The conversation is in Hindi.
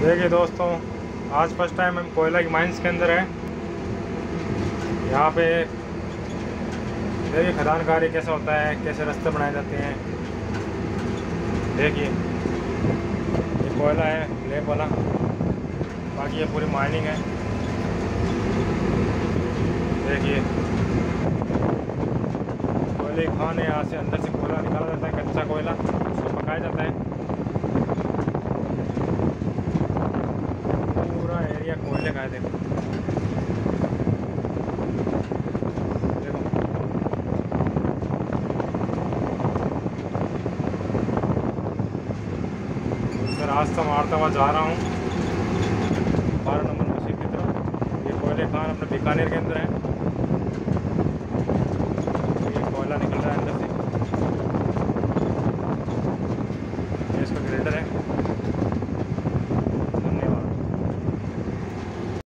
देखिए दोस्तों, आज फ़र्स्ट टाइम हम कोयला की माइंस के अंदर है। यहाँ पे देखिए खदान कार्य कैसा होता है, कैसे रास्ते बनाए जाते हैं। देखिए, ये कोयला है लेप वाला। बाकी ये पूरी माइनिंग है। देखिए, कोयले खान है यहाँ से अंदर से कोयला निकाला जाता है, कच्चा कोयला, उसको पकाया जाता है। क्या कोयले का है देखो। रास्ता तो मारता हुआ जा रहा हूँ। बारह नंबर मशीन की तरफ़। ये कोयले खान अपने बीकानेर के अंदर है। अंदर से। इसका ग्रेटर है।